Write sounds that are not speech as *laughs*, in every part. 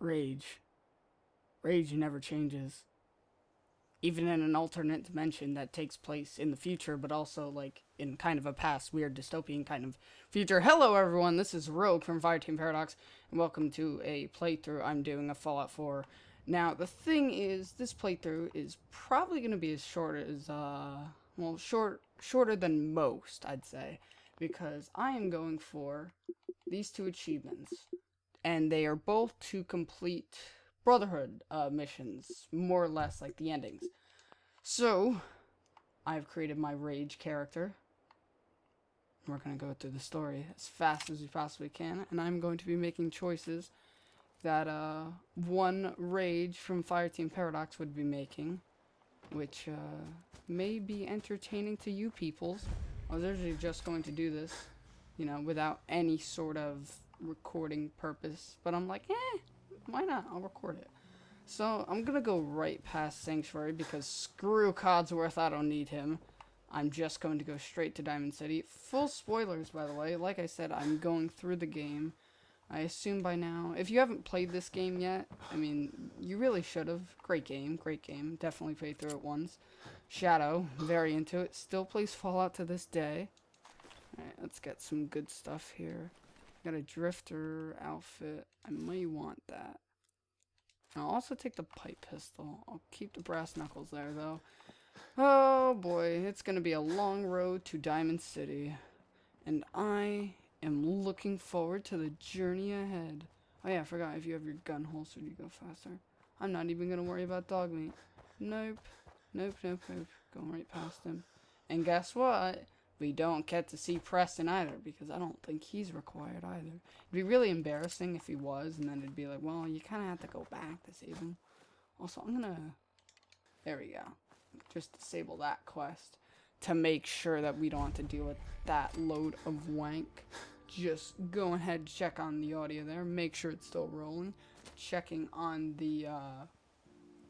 rage. Rage never changes. Even in an alternate dimension that takes place in the future, but also like in kind of a past, weird dystopian kind of future. Hello everyone, this is Rogue from Fireteam Paradox, and welcome to a playthrough I'm doing of Fallout 4. Now, the thing is, this playthrough is probably going to be as short as, uh, well, short, shorter than most, I'd say, because I am going for these two achievements, and they are both to complete Brotherhood uh, missions, more or less like the endings. So, I've created my Rage character. We're going to go through the story as fast as we possibly can, and I'm going to be making choices that uh, one Rage from Fireteam Paradox would be making, which uh, may be entertaining to you peoples. I was originally just going to do this, you know, without any sort of recording purpose, but I'm like, eh, why not? I'll record it. So I'm gonna go right past Sanctuary because screw Codsworth, I don't need him. I'm just going to go straight to Diamond City. Full spoilers, by the way. Like I said, I'm going through the game. I assume by now, if you haven't played this game yet, I mean, you really should have. Great game, great game. Definitely played through it once. Shadow, very into it. Still plays Fallout to this day. Alright, let's get some good stuff here. Got a drifter outfit. I may want that. I'll also take the pipe pistol. I'll keep the brass knuckles there, though. Oh boy, it's gonna be a long road to Diamond City. And I am looking forward to the journey ahead. Oh yeah, I forgot, if you have your gun holstered, you go faster. I'm not even gonna worry about Dogmeat. Nope. Nope, nope, nope. Going right past him. And guess what? We don't get to see Preston either, because I don't think he's required either. It'd be really embarrassing if he was, and then it'd be like, well, you kind of have to go back to save him. Also, I'm gonna... There we go. Just disable that quest to make sure that we don't have to deal with that load of wank. Just go ahead, check on the audio there, make sure it's still rolling. Checking on the, uh,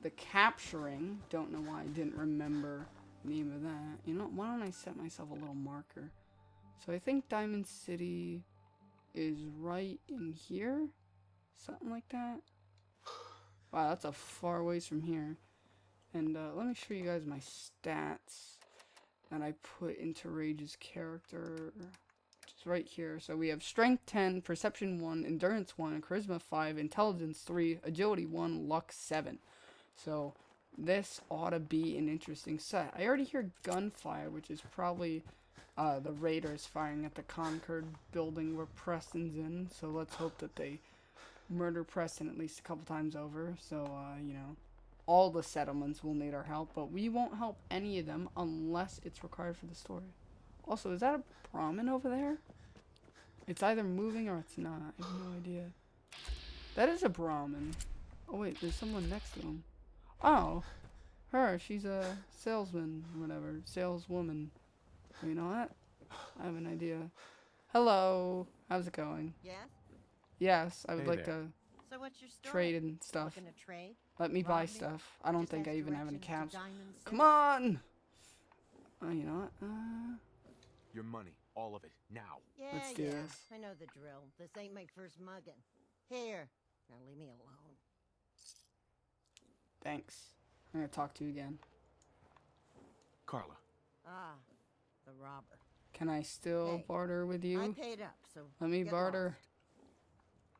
the capturing. Don't know why I didn't remember name of that. You know, why don't I set myself a little marker? So I think Diamond City is right in here? Something like that? Wow, that's a far ways from here. And uh, let me show you guys my stats that I put into Rage's character. Just right here. So we have Strength 10, Perception 1, Endurance 1, Charisma 5, Intelligence 3, Agility 1, Luck 7. So this ought to be an interesting set. I already hear gunfire, which is probably uh, the Raiders firing at the Concord building where Preston's in. So let's hope that they murder Preston at least a couple times over. So, uh, you know, all the settlements will need our help, but we won't help any of them unless it's required for the story. Also, is that a Brahmin over there? It's either moving or it's not. I have no idea. That is a Brahmin. Oh wait, there's someone next to him. Oh, her. She's a salesman, whatever. Saleswoman. You know what? I have an idea. Hello. How's it going? Yes? Yes, I would Hey like there. to So what's your story? trade and stuff. Looking to trade? Let me rob buy me? stuff. I don't Just think I even have any directions cabs. to Diamond Come on! Oh, you know what? Uh, Your money, all of it, now. Yeah, Let's do yeah. this. I know the drill. This ain't my first mugging. Here. Now leave me alone. Thanks. I'm gonna talk to you again. Carla, Ah, the robber. Can I still Hey, barter with you? I you? paid up, so Let me get barter.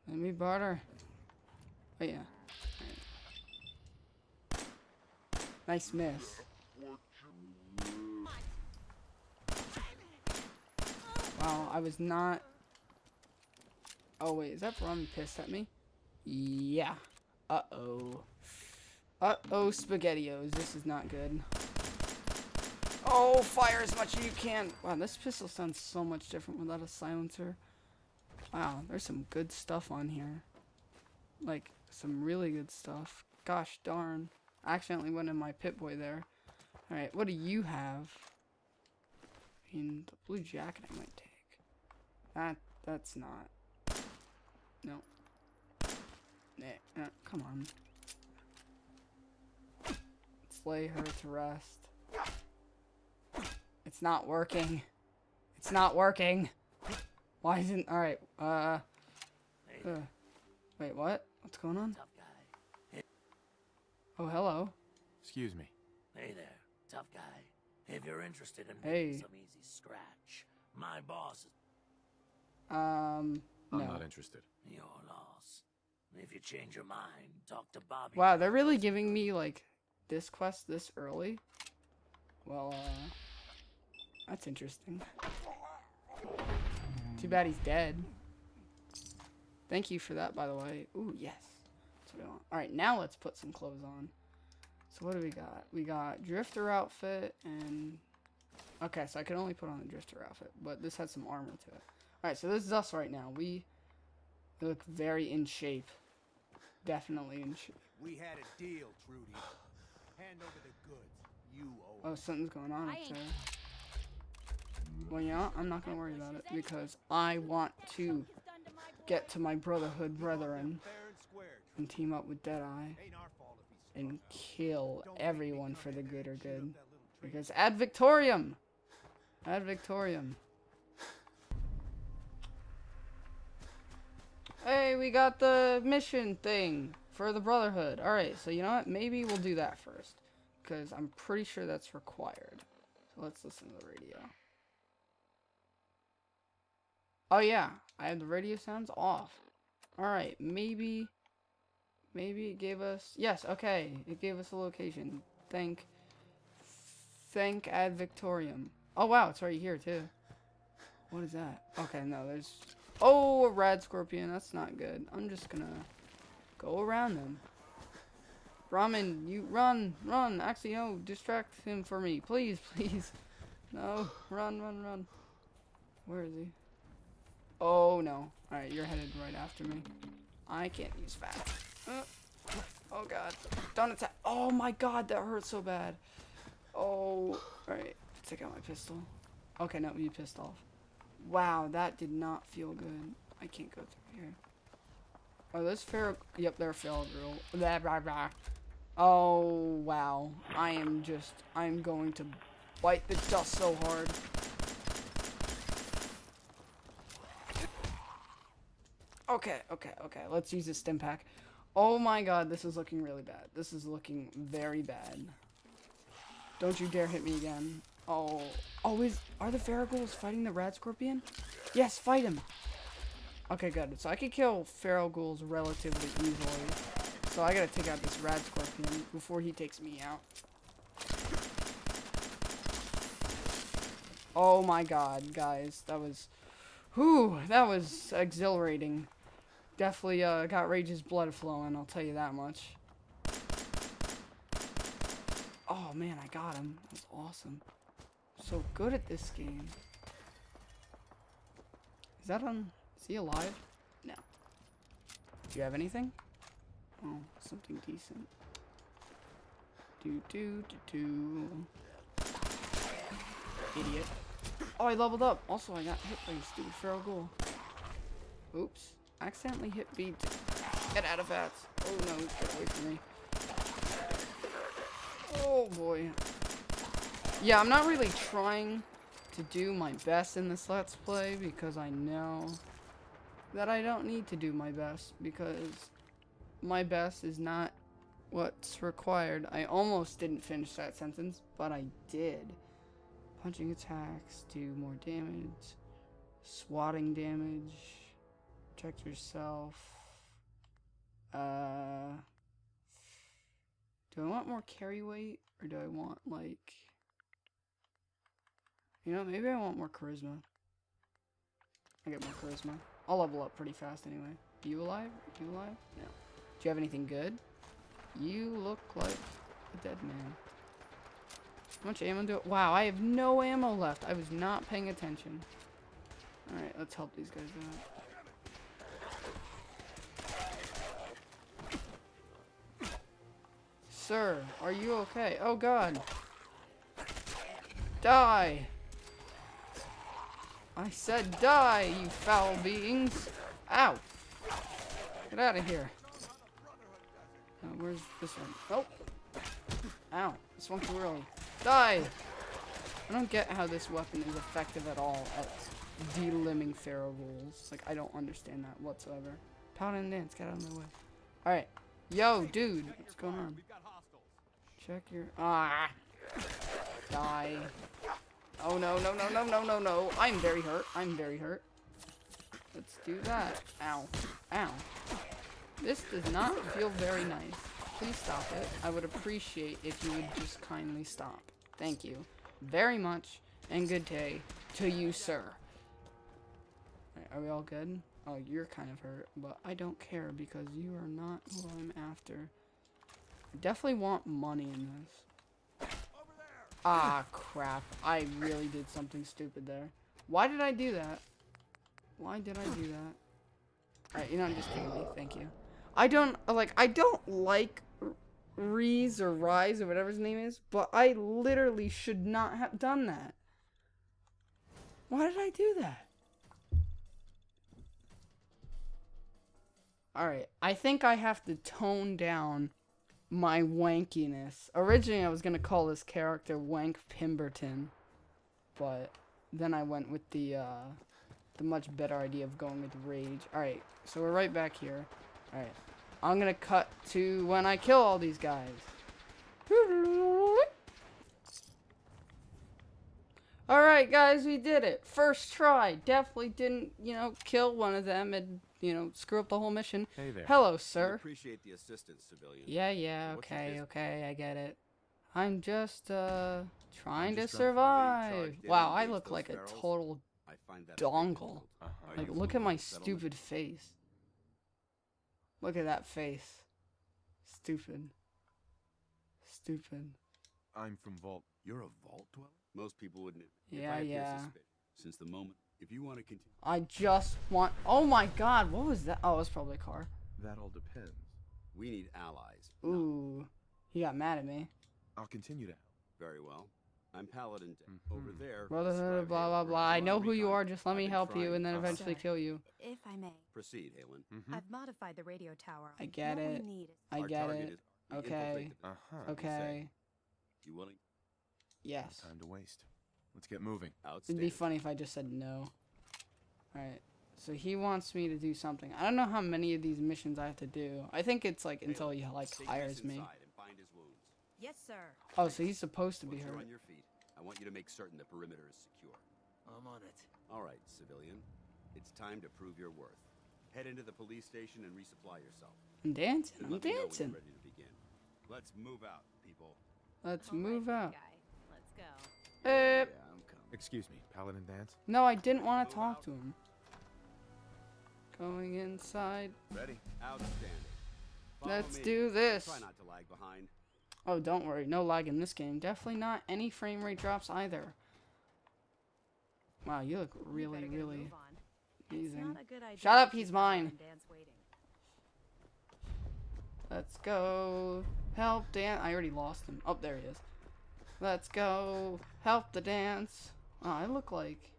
Let me barter. Oh yeah. Nice miss. Wow, I was not. Oh wait, is that Brahmin pissed at me? Yeah. Uh oh. Uh oh, SpaghettiOs. This is not good. Oh, fire as much as you can. Wow, this pistol sounds so much different without a silencer. Wow, there's some good stuff on here. Like, some really good stuff. Gosh darn. I accidentally went in my Pip-Boy there. Alright, what do you have? I mean, the blue jacket I might take. That, that's not. No. Nah, come on. Let's lay her to rest. It's not working. It's not working. Why isn't... Alright, uh... uh, Wait, what? What's going on? Oh, hello. Excuse me. Hey there, tough guy. If you're interested in Hey. some easy scratch, my boss is Um, no. I'm not interested. your loss. If you change your mind, talk to Bobbi. Wow, they're really giving me, like, this quest this early? Well, uh, that's interesting. Too bad he's dead. Thank you for that, by the way. Ooh, yes. That's what I want. Alright, now let's put some clothes on. So what do we got? We got drifter outfit and... Okay, so I can only put on the drifter outfit, but this has some armor to it. Alright, so this is us right now. We look very in shape. Definitely in shape. We had a deal, Trudy. Hand over the goods. You owe Oh, something's going on up there. Well, yeah. I'm not gonna worry about it because I want to get to my Brotherhood brethren and team up with Deadeye Ain't our fault if he's and kill Don't make me everyone for the there good or good. up that little tree. Because ad Victoriam! Ad Victoriam. Hey, we got the mission thing for the Brotherhood. Alright, so you know what? Maybe we'll do that first. Because I'm pretty sure that's required. So let's listen to the radio. Oh yeah, I have the radio sounds off. Alright, maybe... Maybe it gave us... Yes, okay. It gave us a location. Thank... Thank Ad Victoriam. Oh wow, it's right here too. What is that? Okay, no, there's... Oh, a rad scorpion. That's not good. I'm just gonna go around them. Brahmin, you run, run. Actually, no, distract him for me. Please, *laughs* please. No, run, run, run. Where is he? Oh, no. Alright, you're headed right after me. I can't use fast. Uh, oh, God. Don't attack. Oh, my God, that hurt so bad. Oh, alright. Take out my pistol. Okay, no, you pissed off. Wow, that did not feel good. I can't go through here. Are those feral? Yep, they're feral girl. Blah, blah, blah. Oh, wow. I am just, I'm going to bite the dust so hard. Okay, okay, okay. Let's use this stim pack. Oh my god, this is looking really bad. This is looking very bad. Don't you dare hit me again. Oh, oh, is, are the feral ghouls fighting the Rad Scorpion? Yes, fight him. Okay, good. So I can kill feral ghouls relatively easily. So I gotta take out this Rad Scorpion before he takes me out. Oh my god, guys. That was... Whew, that was exhilarating. Definitely uh, got Rage's blood flowing, I'll tell you that much. Oh man, I got him. That was awesome. So good at this game. Is that on... Is he alive? No. Do you have anything? Oh, something decent. Do do do do. Idiot. Oh, I leveled up. Also, I got hit by a stupid feral ghoul. Oops. Accidentally hit B. Get out of that. Oh no, get away from me. Oh boy. Yeah, I'm not really trying to do my best in this Let's Play because I know that I don't need to do my best because my best is not what's required. I almost didn't finish that sentence, but I did. Punching attacks do more damage. Swatting damage. Protect yourself. Uh, do I want more carry weight or do I want like you know, maybe I want more charisma. I get more charisma. I'll level up pretty fast anyway. You alive? You alive? No. Do you have anything good? You look like a dead man. How much ammo do Wow, I have no ammo left. I was not paying attention. Alright, let's help these guys out. Sir, are you okay? Oh god. Die! I said die, you foul beings! Ow! Get out of here. Uh, where's this one? Oh! Ow, this one too early. Die! I don't get how this weapon is effective at all at delimbing feral ghouls. Like, I don't understand that whatsoever. Paladin Danse, get out of my way. Alright. Yo, dude. What's going on? Check your... Ah. Die. Oh, no, no, no, no, no, no, no. I'm very hurt. I'm very hurt. Let's do that. Ow. Ow. This does not feel very nice. Please stop it. I would appreciate if you would just kindly stop. Thank you very much, and good day to you, sir. Alright, Are we all good? Oh, you're kind of hurt, but I don't care because you are not who I'm after. I definitely want money in this. Ah, crap. I really did something stupid there. Why did I do that? Why did I do that? Alright, you know, I'm just kidding me. Thank you. I don't, like, I don't like Reese or Rise or whatever his name is, but I literally should not have done that. Why did I do that? Alright, I think I have to tone down my wankiness. Originally, I was gonna call this character Wank Pemberton, but then I went with the, uh, the much better idea of going with Rage. Alright, so we're right back here. Alright, I'm gonna cut to when I kill all these guys. Alright, guys, we did it. First try. Definitely didn't, you know, kill one of them and, you know, screw up the whole mission. Hey there. Hello, We sir. appreciate the assistance, civilian. Yeah, yeah, okay, okay, I get it. I'm just, uh, trying to just to survive. Wow, I look those like a total I find that dongle. Uh-huh. Like, look at my stupid face. Look at that face. Stupid. Stupid. I'm from Vault. You're a vault dweller? Most people wouldn't. if Yeah, I yeah. suspicious. Since the moment, if you want to continue, I just want. Oh my god, what was that? Oh, it was probably a car. That all depends. we need allies. not- Ooh. He got mad at me. I'll continue to help. Very well. I'm Paladin Dan. Mhm. Over there. Brotherhood, Scribe blah blah blah. I know who you are, just let I've me help you and then eventually Sir. kill you. If I may, Proceed, Haylen. Mm-hmm. I've modified the radio tower. I get what it. Need I get target it. is we Okay. Uh-huh. What you say? Okay. You willing? Yes. Time to waste. Let's get moving. It'd be funny if I just said no. Alright. So he wants me to do something. I don't know how many of these missions I have to do. I think it's like until he like Take hires me. inside and bind his wounds. Yes, sir. Oh, so he's supposed to be Once you're hurt. on your feet, I want you to make certain the perimeter is secure. I'm on it. All right, civilian. It's time to prove your worth. Head into the police station and resupply yourself. I'm dancing. And I'm let me know when you're dancing. ready to begin. Let's move out, people. Let's All right, move big out. guy. Let's go. Uh, yeah, I'm coming. Excuse me, Paladin Danse. no, I didn't want to talk to him. Going inside. Ready? Outstanding. Follow Let's me. do this. Try not to lag behind. Oh, don't worry. No lag in this game. Definitely not any frame rate drops either. Wow, you look really, better get a really move amazing. not a good idea Shut up, he's mine. Dan's waiting. Let's go. Help Dan. I already lost him. Oh, there he is. Let's go. Help the Danse. Oh, I look like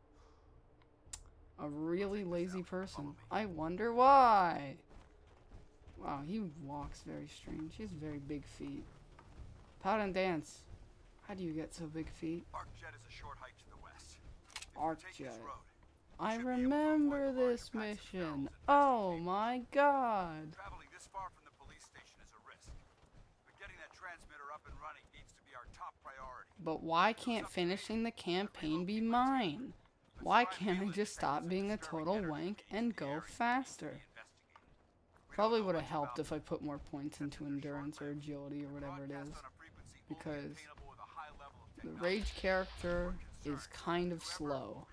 a really lazy person. I wonder why. Wow, he walks very strange. He has very big feet. Paladin Danse. How do you get so big feet? ArcJet is a short hike to the west. ArcJet. I remember this mission. Oh my god. Traveling this far from the police station is a risk. But getting that transmitter up and running needs to be our top priority. But why can't finishing the campaign be mine? Why can't I just stop being a total wank and go faster? Probably would have helped if I put more points into endurance or agility or whatever it is. Because the rage character is kind of slow.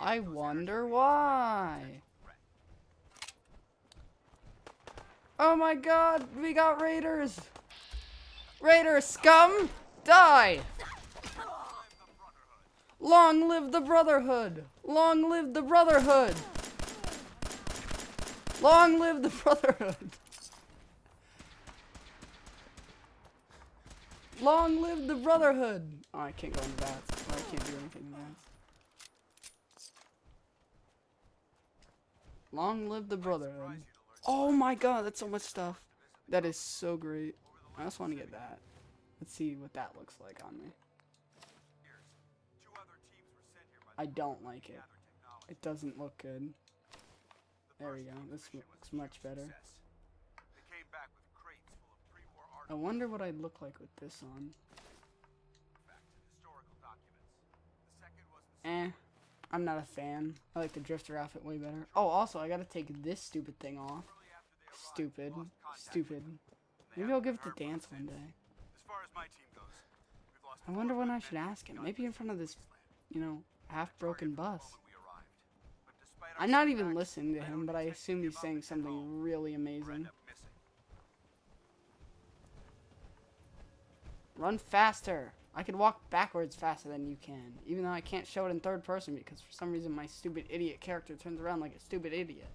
I wonder why. Oh my god, we got raiders! Raiders, scum! Die! Long live the Brotherhood! Long live the Brotherhood! Long live the Brotherhood! Long live the Brotherhood! Oh, I can't go into that. Oh, I can't do anything in that. Long live the Brotherhood. Oh my god, that's so much stuff. That is so great. I just want to get that. Let's see what that looks like on me. I don't like it. It doesn't look good. There we go. This looks much better. I wonder what I'd look like with this on. Eh, I'm not a fan. I like the drifter outfit way better. Oh, also, I gotta take this stupid thing off. Stupid. Stupid. Maybe I'll give it to Danse one day. I wonder when I should ask him. Maybe in front of this, you know, half broken bus. Moment we arrived. But despite our I'm not even listening to him, but I assume he's saying something really amazing. Run faster! I can walk backwards faster than you can, even though I can't show it in third person because for some reason my stupid idiot character turns around like a stupid idiot.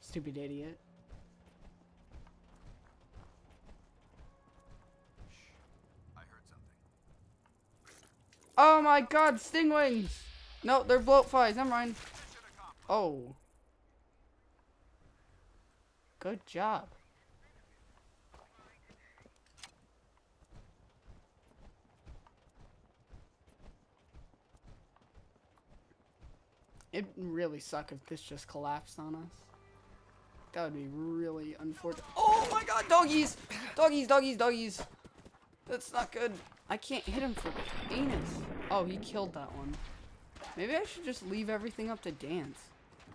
Stupid idiot. Oh my god, stingwings! No, they're bloatflies, never mind. Oh. Good job. It'd really suck if this just collapsed on us. That would be really unfortunate. Oh my god, doggies! Doggies, doggies, doggies! That's not good. I can't hit him for anus. Oh, he killed that one. Maybe I should just leave everything up to Danse.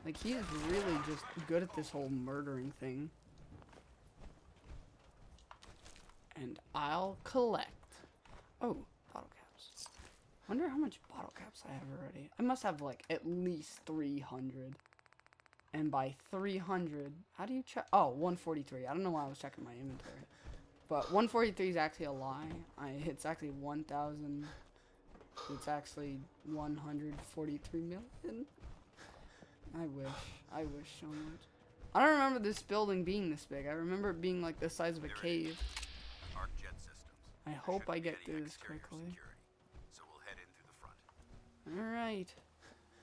Like, he is really just good at this whole murdering thing. And I'll collect. Oh, bottle caps. Wonder how much bottle caps I have already. I must have, like, at least 300. And by 300, how do you check? Oh, 143. I don't know why I was checking my inventory. But 143 is actually a lie. I, it's actually 1,000. It's actually 143 million. I wish. I wish so much. I don't remember this building being this big. I remember it being like the size of a cave. ArcJet systems. I hope I get through this quickly. So we'll head in through the front. Alright.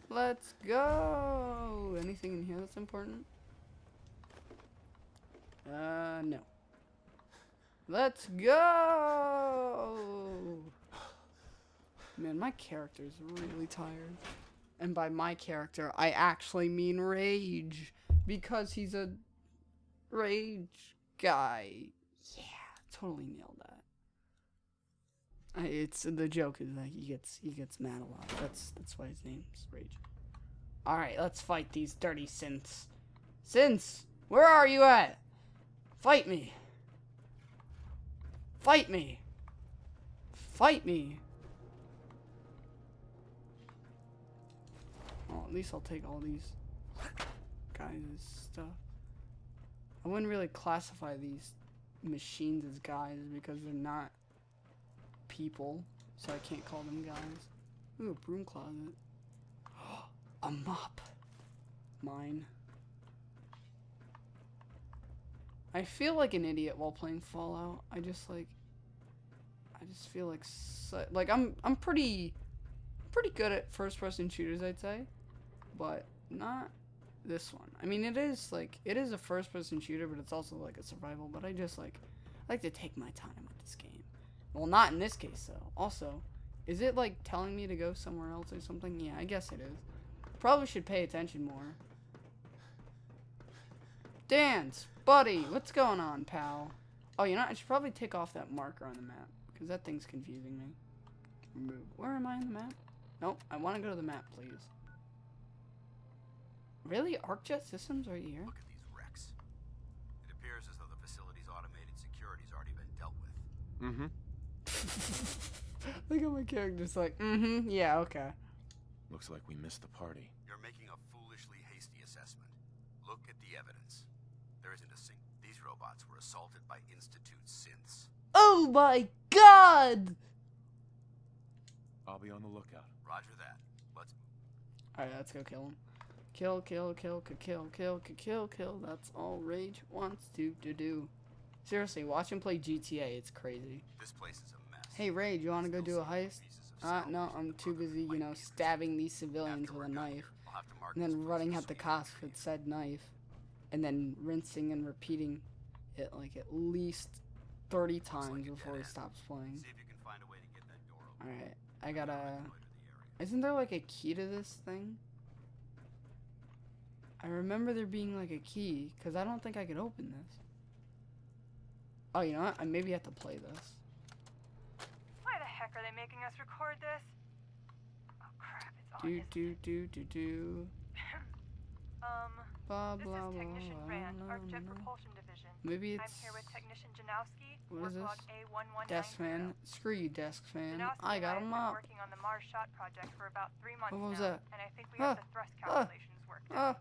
Let's go! Anything in here that's important? Uh, no. Let's go! Man, my character's really tired. And by my character, I actually mean Rage. Because he's a Rage guy. Yeah, totally nailed that. I, it's the joke is that he gets he gets mad a lot. That's that's why his name's Rage. All right, let's fight these dirty synths. Synths, where are you at? Fight me. Fight me. Fight me. Well, at least I'll take all these guys' stuff. I wouldn't really classify these machines as guys because they're not people, so I can't call them guys. Ooh, a broom closet. *gasps* a mop. Mine. I feel like an idiot while playing Fallout. I just like I just feel like so, like I'm I'm pretty pretty good at first person shooters, I'd say. But not this one. I mean, it is like it is a first person shooter, but it's also like a survival, but I just like I like to take my time with this game. Well, not in this case though. Also, is it like telling me to go somewhere else or something? Yeah, I guess it is. Probably should pay attention more. Danse, buddy, what's going on, pal? Oh, you know, I should probably take off that marker on the map because that thing's confusing me. Remove. Where am I on the map? Nope, I want to go to the map, please. Really? ArcJet Systems right here? Look at these wrecks. It appears as though the facility's automated security's already been dealt with. Mm-hmm. *laughs* Look at my character's like, mm-hmm, yeah, okay. Looks like we missed the party. You're making a foolishly hasty assessment. Look at the evidence. There isn't a sing. These robots were assaulted by Institute synths. Oh my god! I'll be on the lookout. Roger that. Let's Alright, let's go kill him. Kill, kill, kill, kill, kill, kill, kill. That's all Rage wants to, to do. Seriously, watch him play GTA. It's crazy. This place is a mess. Hey, Rage, you want to go do a heist? Uh, no, I'm too busy, you know, stabbing these civilians with a knife. And then running at the cops with said knife. And then rinsing and repeating it like at least 30 times before he stops playing. Alright, I gotta... Isn't there like a key to this thing? I remember there being like a key, because I don't think I could open this. Oh, you know what? I maybe have to play this. Why the heck are they making us record this? Oh crap, it's on, Do do do do do. *laughs* Um, Blah this blah is. Technician blah, Rand, blah, our Jet. Propulsion Division. Maybe I'm here with Technician Janowski, What is this? A1190. desk fan. Screw you, desk fan. Janowski I got him up. working on the Mars Shot project for about three months What was now, that? and I think we Ah, have the thrust ah, calculations worked Ah, out.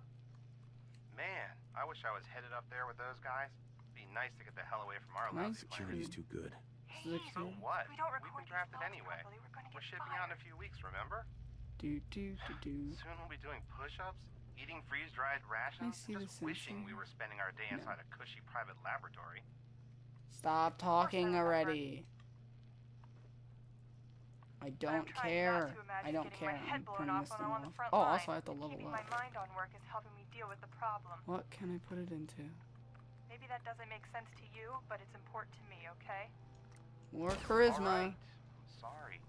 Man, I wish I was headed up there with those guys. It'd Be nice to get the hell away from our Nice. lousy Security's too good. Hey, Look So what? we don't We've record been drafted anyway. properly, we're We're shipping fired. out in a few weeks, remember? do do do do. Soon we'll be doing push-ups, eating freeze-dried rations, see just the wishing we were spending our day No. inside a cushy private laboratory. Stop talking already. I don't care. not to imagine I don't care. I'm blown turning off this thing I'm on the off. Oh, also I have to level Keeping up. My mind on work is helping me deal with the problem. What can I put it into? Maybe Maybe that doesn't make sense to you, but it's important to me, okay? More charisma. Alright. Sorry.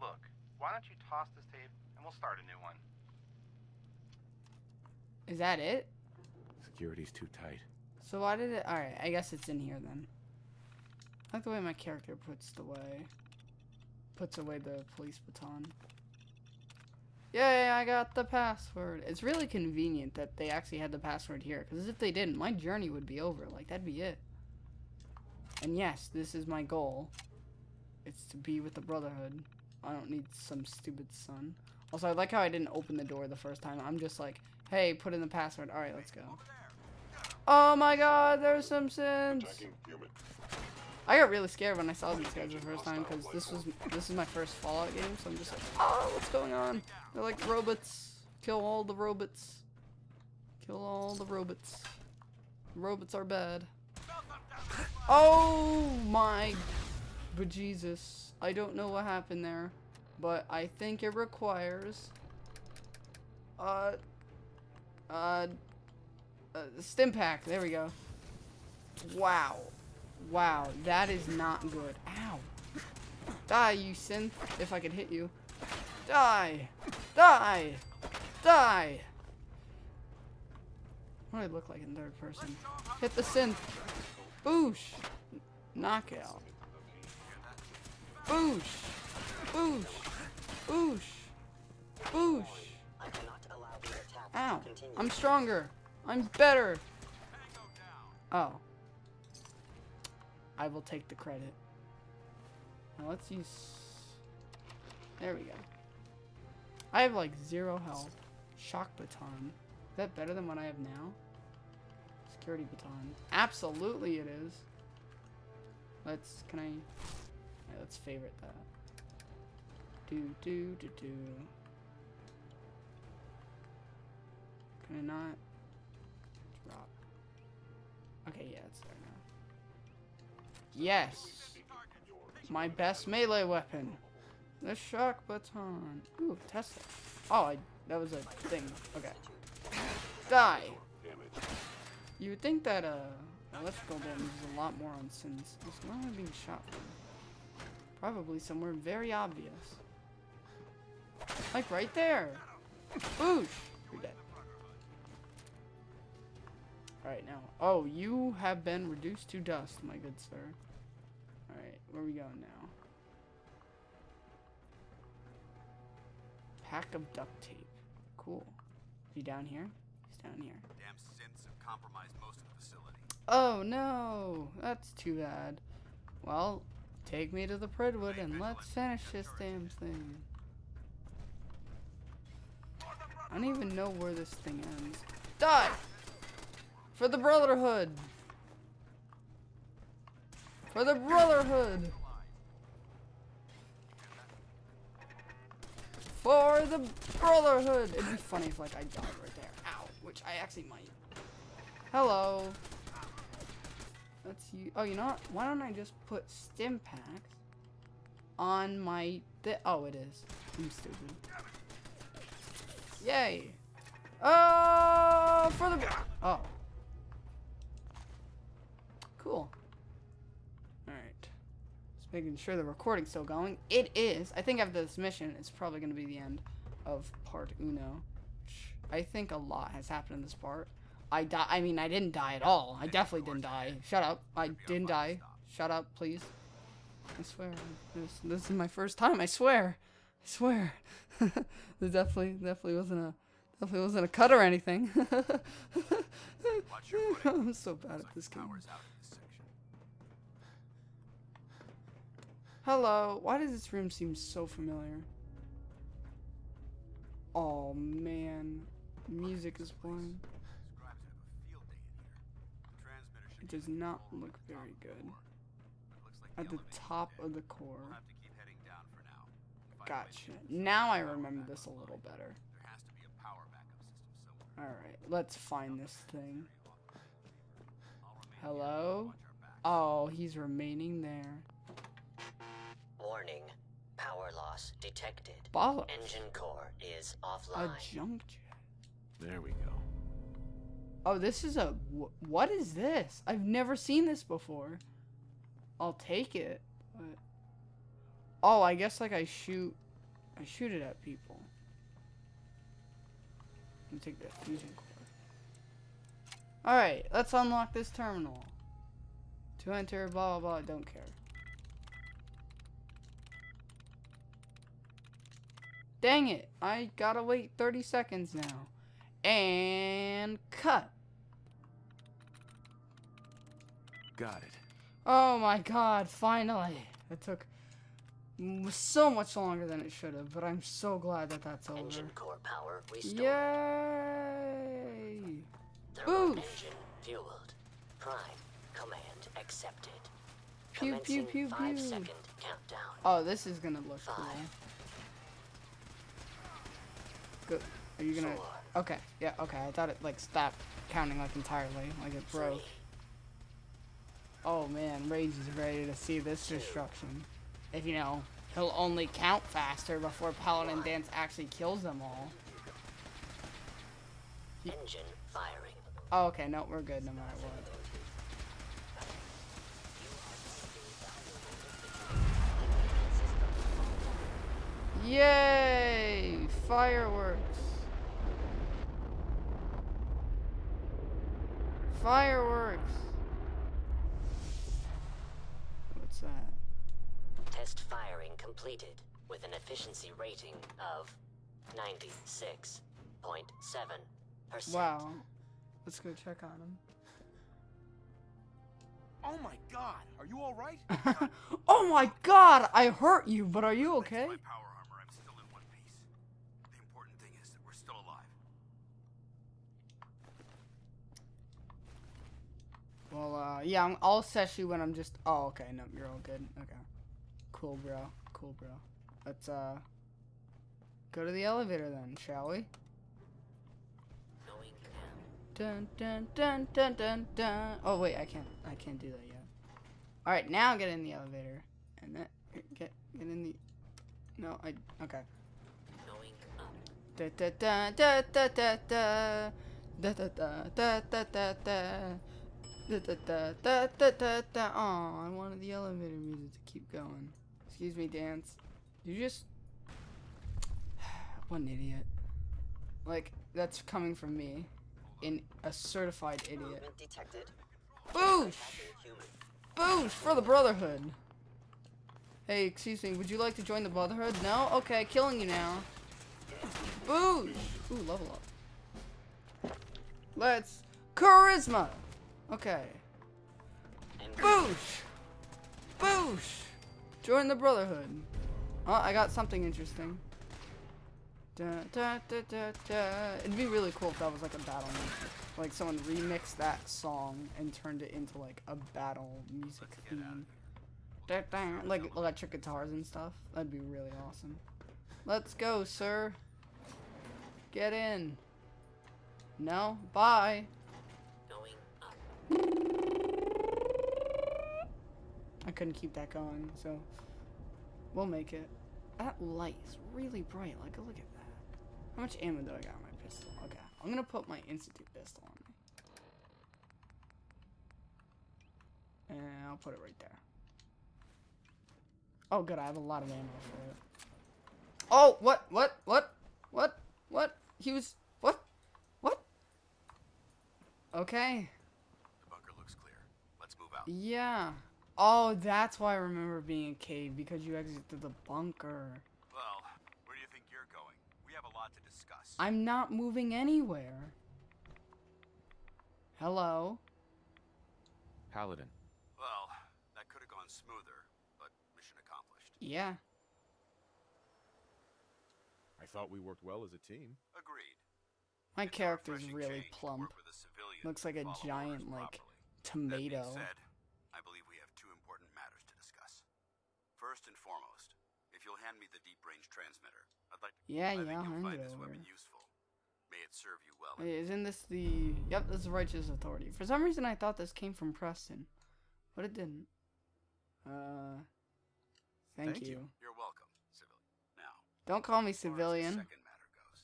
Look, why don't you toss this tape and we'll start a new one? Is that it? Security's too tight. So why did it? All right, I guess it's in here then. I like the way my character puts the way, puts away the police baton. Yay! I got the password. It's really convenient that they actually had the password here, because if they didn't, my journey would be over. Like that'd be it. And yes, this is my goal. It's to be with the Brotherhood. I don't need some stupid son. Also, I like how I didn't open the door the first time. I'm just like, hey, put in the password. All right, let's go. Oh my god, there's some synths. I got really scared when I saw these guys the first time because this was this is my first Fallout game, so I'm just like, oh, what's going on? They're like robots. Kill all the robots. Kill all the robots. Robots are bad. Oh my bejesus. I don't know what happened there, but I think it requires uh uh uh, stim pack. There we go. Wow. Wow, that is not good. Ow. Die, you synth. If I could hit you. Die. Die. Die. What do I look like in third person? Hit the synth. Boosh. Knockout. Boosh. Boosh. Boosh. Boosh. Ow. I'm stronger. I'm better. Oh. I will take the credit. Now let's use... There we go. I have like zero health. Shock baton. Is that better than what I have now? Security baton. Absolutely it is. Let's, can I... Yeah, let's favorite that. Do, do, do, do. Can I not? Drop. Okay, yeah, it's there. Yes! My best melee weapon! The shock baton. Ooh, Tesla. Oh, I, that was a thing. Okay. Die! You would think that, uh, electrical damage is a lot more on synths. Just where am I being shot from? Probably somewhere very obvious. Like right there! Boosh! You're dead. Alright, now. Oh, you have been reduced to dust, my good sir. Alright, where are we going now? Pack of duct tape. Cool. Is he down here? He's down here. Damn synths have compromised most of the facility. Oh no! That's too bad. Well, take me to the Prydwen and let's finish this damn thing. I don't even know where this thing ends. Die! For the Brotherhood! For the Brotherhood! For the Brotherhood! It'd be funny if like I died right there. Ow! Which I actually might. Hello. Let's you. Oh, you know what? Why don't I just put stim packs on my? Oh, it is. I'm stupid. Yay! Oh, for the. Oh. Cool. All right. Just making sure the recording's still going. It is. I think after this mission, it's probably going to be the end of part uno. Which I think a lot has happened in this part. I die. I mean, I didn't die at all. I definitely didn't die. Shut up. I didn't die. Shut up, please. I swear. This this is my first time. I swear. I swear. *laughs* there definitely definitely wasn't a definitely wasn't a cut or anything. *laughs* *laughs* I'm so bad at this game. Hello. Why does this room seem so familiar? Oh man, music is playing. It does not look very good. At the top of the core. Gotcha. Now I remember this a little better. Alright, let's find this thing. Hello? Oh, he's remaining there. Warning. Power loss detected. Bollocks. Engine core is offline. A offline. junk jet. There we go. Oh, this is a. Wh- what is this? I've never seen this before. I'll take it. But. Oh, I guess like I shoot. I shoot it at people. And take that fusion core. Alright, let's unlock this terminal. To enter, blah blah blah, I don't care. Dang it, I gotta wait 30 seconds now. And cut. Got it. Oh my god, finally. It took so much longer than it should have, but I'm so glad that that's over. Engine core power restored. Yay! Thermal engine fueled. Prime command accepted. Pew, pew, Commencing pew, five pew. second countdown. Oh, this is gonna look cool. Five. Good. Are you gonna? Okay. Yeah. Okay. I thought it like stopped counting like entirely, like it broke. Oh man, Rage is ready to see this destruction. If you know, he'll only count faster before Paladin Danse actually kills them all. Engine firing. Oh, okay. No, we're good no matter what. Yay! Fireworks! Fireworks! What's that? Test firing completed with an efficiency rating of 96.7%. Wow. Let's go check on him. Oh my god, are you alright? *laughs* oh my god! I hurt you, but are you Thanks to okay? my power armor, I'm still in one piece. The important thing is that we're still alive. Well, uh, yeah, I'm, I'll assess you when I'm just. Oh, okay, no, you're all good. Okay, cool, bro. Cool, bro. Let's uh go to the elevator then, shall we? Dun dun dun dun dun dun. Oh wait, I can't. I can't do that yet. All right, now get in the elevator, and then get get in the. No, I okay. Up. Da da da da da da da da da da da da da Da da da da da da da. Aw, I wanted the elevator music to keep going. Excuse me, Danse. You just. *sighs* what an idiot. Like, that's coming from me. In a certified idiot. Boosh! Boosh for the Brotherhood! Hey, excuse me, would you like to join the Brotherhood? No? Okay, killing you now. Boosh! Ooh, level up. Let's... Charisma! Okay. Boosh! Boosh! Join the Brotherhood. Oh, I got something interesting. Da, da, da, da, da. It'd be really cool if that was like a battle music. Like someone remixed that song and turned it into like a battle music theme. Da, da, like electric guitars and stuff. That'd be really awesome. Let's go, sir. Get in. No? Bye. I couldn't keep that going, so we'll make it. That light is really bright. Like, a look at that. How much ammo do I got on my pistol? Okay, I'm gonna put my institute pistol on me, and I'll put it right there. Oh, good. I have a lot of ammo for it. Oh, what? What? What? What? What? He was what? What? Okay. The bunker looks clear. Let's move out. Yeah. Oh, that's why I remember being a cave because you exited the bunker. Well, where do you think you're going? We have a lot to discuss. I'm not moving anywhere. Hello. Paladin. Well, that could have gone smoother, but mission accomplished. Yeah. I thought we worked well as a team. Agreed. My It's a character's really plump. work with a civilian Looks like a giant, like, properly. That being tomato. said, I believe we have two important matters to discuss. First and foremost, if you'll hand me the deep range transmitter, I'd like to Yeah, I think yeah, I'll you'll hand find it this over. weapon useful. May it serve you well. Wait, isn't this the... Yep, this is Righteous Authority. For some reason, I thought this came from Preston. But it didn't. Uh... Thank, Thank you. you. You're welcome, civilian. Now, Don't call me as far as the civilian. second matter goes,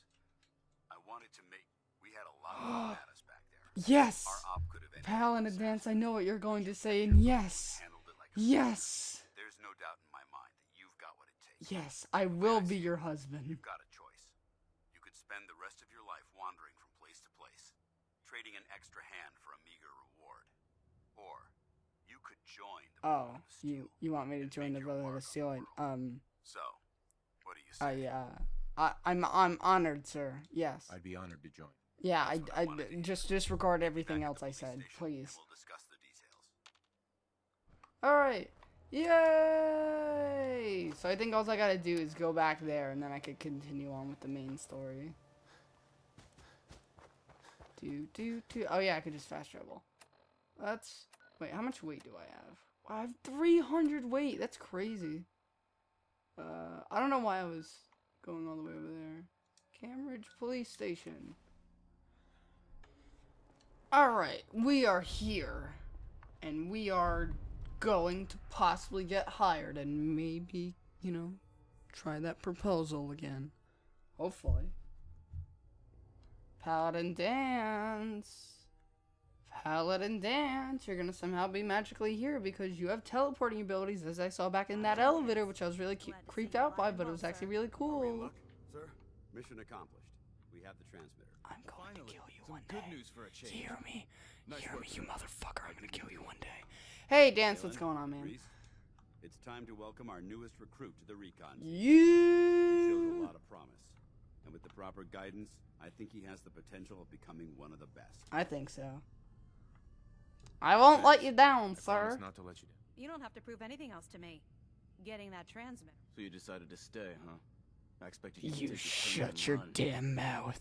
I wanted to make. We had a lot of *gasps* bananas back there. Yes! Our op could have ended Paladin in advance, I know what you're going to say, and yes! Like a soldier. Yes! There's no doubt in my mind that you've got what it takes. Yes, I will be your husband. You've got a choice. You could spend the rest of your life wandering from place to place, trading an extra hand for a meager reward. Or you could join the Oh, Brotherhood of Steel you you want me to join the Brotherhood of Steel? Um, So, what do you say? I uh, I I'm I'm honored, sir. Yes. I'd be honored to join. Yeah, I I I wanted to hear. just disregard everything else I said, station, please. We'll discuss the details. All right. Yay! So I think all I gotta do is go back there, and then I could continue on with the main story. Do do do. Oh yeah, I could just fast travel. That's wait. How much weight do I have? I have 300 weight. That's crazy. Uh, I don't know why I was going all the way over there. Cambridge Police Station. Alright, we are here. And we are going to possibly get hired and maybe, you know, try that proposal again. Hopefully. Paladin Danse. Paladin Danse. You're gonna somehow be magically here because you have teleporting abilities, as I saw back in that elevator, which I was really cu- creeped out by, but it was actually really cool. Look, sir, mission accomplished. We have the transmitter. I'm going to kill you one Good day. news for a change. Hear me. Nice Hear me, you motherfucker. I'm gonna kill you one day. Hey, Danse, what's going on, man? Rhys, it's time to welcome our newest recruit to the recon. team. You. He shows a lot of promise, and with the proper guidance, I think he has the potential of becoming one of the best. I think so. I won't let you down, I sir. promise not to let you down. You don't have to prove anything else to me. Getting that transmitter. So you decided to stay, huh? I expected you to You take your turn shut your run. damn mouth.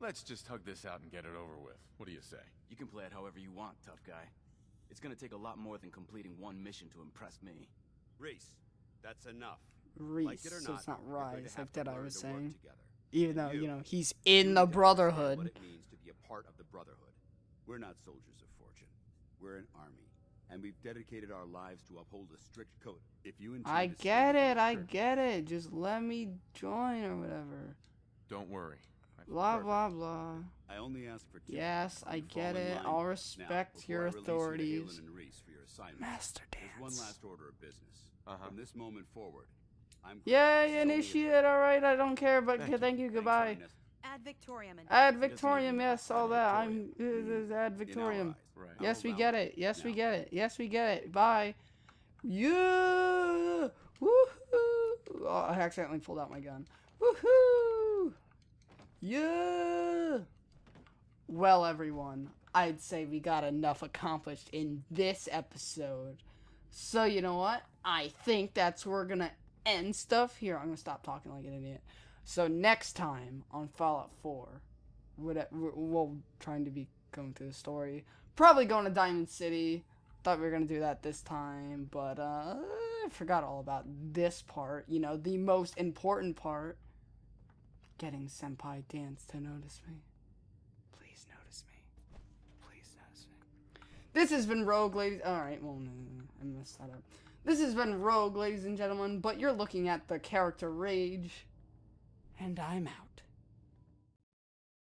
Let's just hug this out and get it over with. What do you say? You can play it however you want, tough guy. It's gonna take a lot more than completing one mission to impress me. Rhys, that's enough. Rhys, like it or so it's not you're going to Rise, like to that I was to saying. Even though, you you, know, he's in the Brotherhood. What it means to be a part of the Brotherhood. We're not soldiers of fortune. We're an army, and we've dedicated our lives to uphold a strict code. If you intend I to stay get it, I get it. Just let me join or whatever. Don't worry. I feel Blah, perfect. blah, blah. I only ask for two. Yes, I You get it. line. I'll respect before your I release you authorities. And Rhys for your assignment, Master There's one last order of business. Uh-huh. From this moment forward, I'm. Yay, solely initiate, alright, I don't care, but Thank thank you. you, goodbye. Highness. Ad Victoriam and Ad He Victoriam, yes, all that. I'm. Victoriam Uh, uh, Ad in Victoriam. Right. Yes, we get it. Yes, we get it. Yes, we get it. Bye. Yeah. Woohoo. Oh, I accidentally pulled out my gun. Woohoo. Yeah. Well, everyone, I'd say we got enough accomplished in this episode. So, you know what? I think that's where we're to end stuff here. I'm to stop talking like an idiot. So, next time on Fallout 4, what we'll trying to be going through the story. Probably going to Diamond City. Thought we were gonna do that this time, but uh, I forgot all about this part. You know, the most important part. Getting Senpai Danse to notice me. Please notice me. Please notice me. This has been Rogue, ladies. All right, well, no, no, no, I messed that up. This has been Rogue, ladies and gentlemen. But you're looking at the character Rage, and I'm out.